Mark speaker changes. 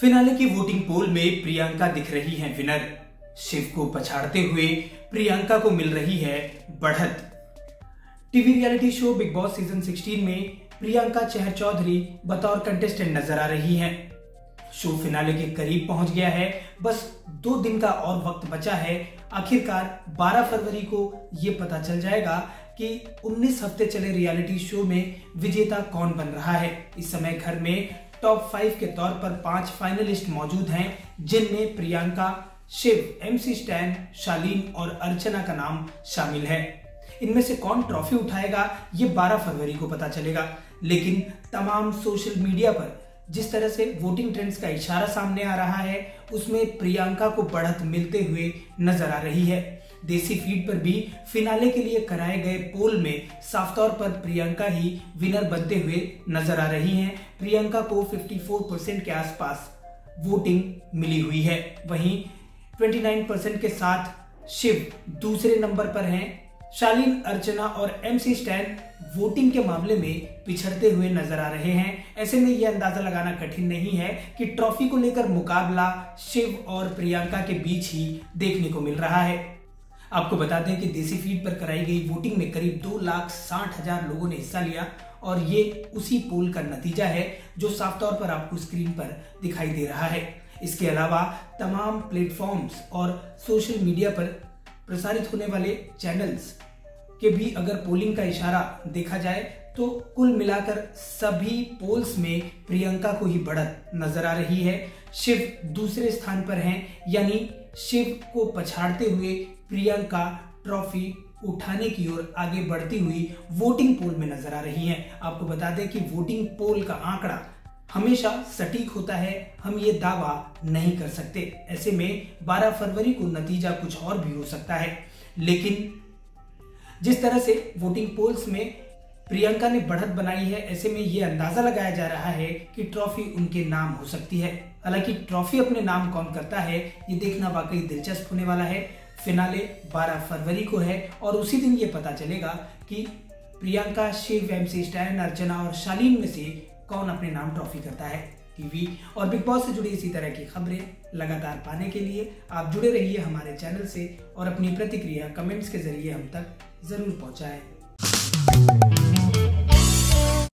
Speaker 1: Finale की voting poll में प्रियंका दिख रही हैं विनर शिव को पछाड़ते हुए प्रियंका को मिल रही है बढ़त। TV reality show big boss season 16 में प्रियंका चहर चौधरी बतौर कंटेस्टेंट नज़र आ रही हैं। शो फिनाले के करीब पहुँच गया है। बस दो दिन का और वक्त बचा है। आखिरकार 12 फरवरी को ये पता चल जाएगा कि 19 हफ़्ते चले रियलिटी शो में विजेता कौन बन रहा है। इस समय घर में टॉप फाइव के तौर पर पाँच फाइनलिस्ट मौजूद हैं, जिनमें प्रियंका, शिव एमसी स्टैन शालीन और अर्चना का नाम शामिल है। इनमें से कौन ट्रॉफी उठाएगा, ये 12 फरवरी को पता चलेगा। लेकिन तमाम सोशल मीडिया पर जिस तरह से वोटिंग ट्रेंड्स का इशारा सामने आ रहा है, उसमें प्रियंका को बढ़त मिलते हुए नज़र आ रही है। देसी फ़ीड पर भी फिनाले के लिए कराए गए पोल में साफ़ तौर पर प्रियंका ही विनर बनते हुए नज़र आ रही हैं। प्रियंका को 54 परसेंट के आसपास वोटिंग मिली हुई है। वहीं 29 परसेंट के साथ शिव दूसरे नंबर पर हैं। शालीन अर्चना और एमसी स्टैन वोटिंग के मामले में पिछड़ते हुए नज़र आ रहे हैं। ऐसे में यह अंदाज़ा लगाना कठिन नहीं है कि ट्रॉफी को लेकर मुकाबला शिव और प्रियंका के बीच ही देखने को मिल रहा है। आपको बता दें कि देसी फ़ीड पर कराई गई वोटिंग में करीब दो लाख साठ हज़ार लोगों ने हिस्सा लिया और ये उसी पोल का नतीजा है जो साफ़ तौर पर आपको स्क्रीन पर दिखाई दे रहा है। इसके अलावा तमाम प्लेटफॉर्म्स और सोशल मीडिया पर प्रसारित होने वाले चैनल्स के भी अगर पोलिंग का इशारा देखा जाए तो कुल मिलाकर सभी पोल्स में प्रियंका को ही बढ़त नज़र आ रही है। शिव दूसरे स्थान पर हैं, यानी शिव को पछाड़ते हुए प्रियंका ट्रॉफी उठाने की ओर आगे बढ़ती हुई वोटिंग पोल में नज़र आ रही हैं। आपको बता दें कि वोटिंग पोल का आंकड़ा हमेशा सटीक होता है, हम ये दावा नहीं कर सकते। ऐसे में 12 फरवरी को नतीजा कुछ और भी हो सकता है। लेकिन जिस तरह से वोटिंग पोल्स में प्रियंका ने बढ़त बनाई है, ऐसे में ये अंदाज़ा लगाया जा रहा है कि ट्रॉफी उनके नाम हो सकती है। हालाँकि ट्रॉफी अपने नाम कौन करता है, ये देखना वाकई दिलचस्प होने वाला है। फिनाले 12 फरवरी को है और उसी दिन ये पता चलेगा कि Priyanka, Shiv M C Stan Archana और शालीन में से कौन अपने नाम ट्रॉफी करता है टीवी। और बिग बॉस से जुड़ी इसी तरह की खबरें लगातार पाने के लिए आप जुड़े रहिए हमारे चैनल से और अपनी प्रतिक्रिया कमेंट्स के ज़रिए हम तक ज़रूर पहुंचाएँ।